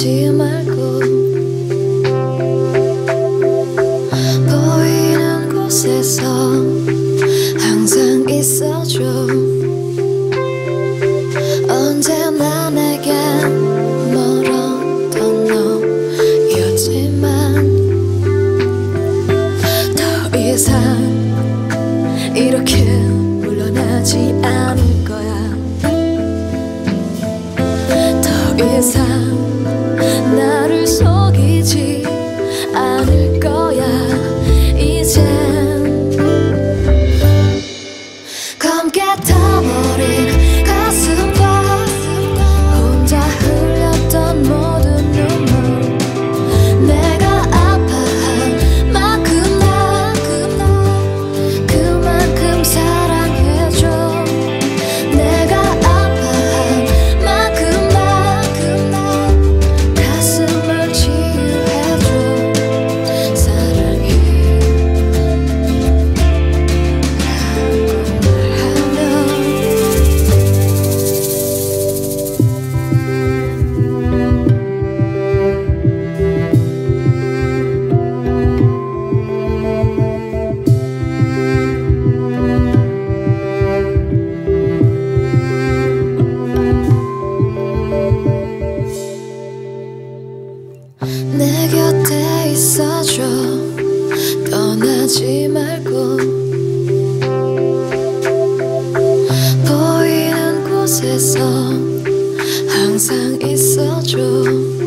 울지 말고 보이는 곳에서 항상 있어줘. 언제나 내게 멀었던 너였지만 더 이상 이렇게 물러나지 않을 거야. 더 이상 나 하지 말고 보이는 곳에서 항상 있어줘.